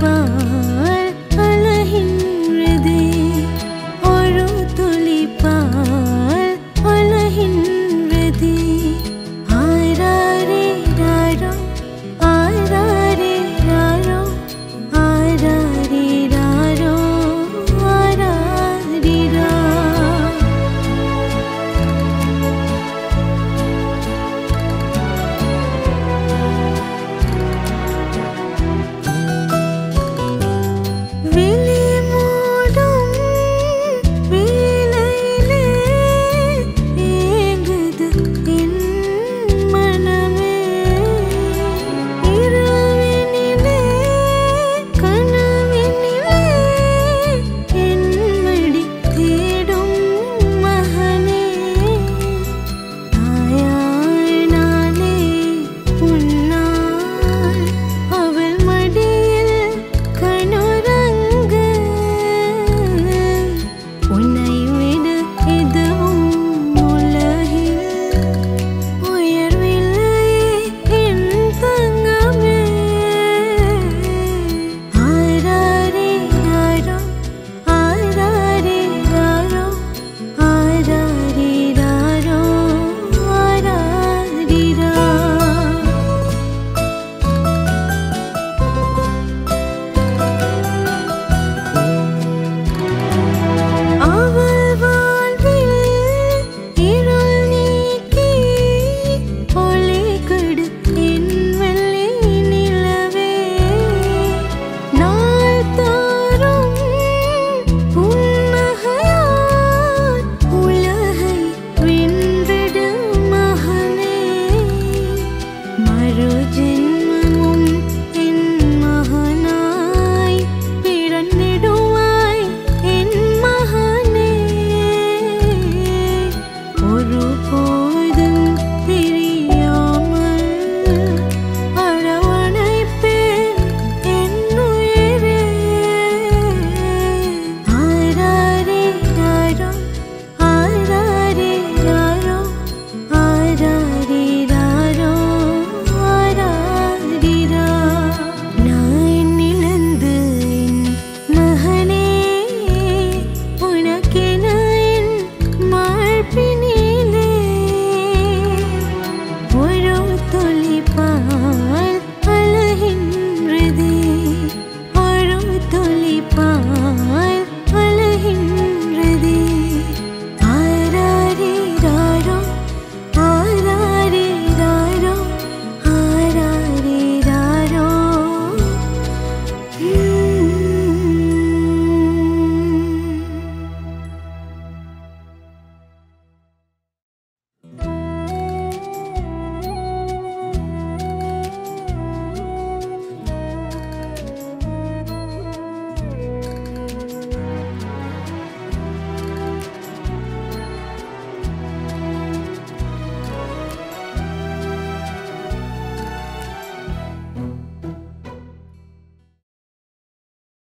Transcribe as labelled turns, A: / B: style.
A: gone.